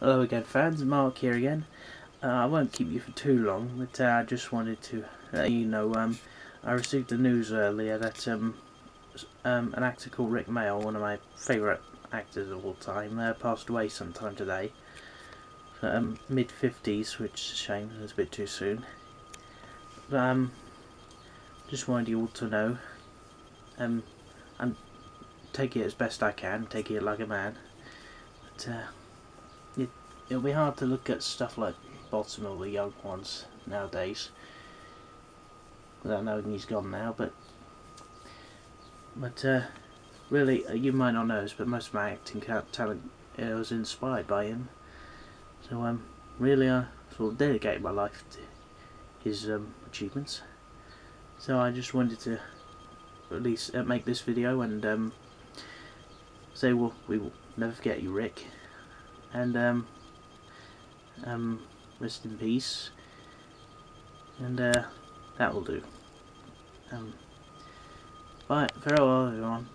Hello again fans, Mark here again. Uh, I won't keep you for too long, but uh, I just wanted to let you know um, I received the news earlier that um, um, an actor called Rik Mayall, one of my favourite actors of all time, uh, passed away sometime today. Um, Mid-50s, which is a shame, it was a bit too soon. But, um, just wanted you all to know, um, and take it as best I can, take it like a man. But, uh, it'll be hard to look at stuff like of the young ones nowadays. Without knowing he's gone now but but uh, really uh, you might not know this but most of my acting talent uh, was inspired by him. So um really I sort of dedicated my life to his um, achievements. So I just wanted to at least uh, make this video and um, say well we will never forget you Rik. and um, um, rest in peace. And uh, that will do. Um, bye. Farewell everyone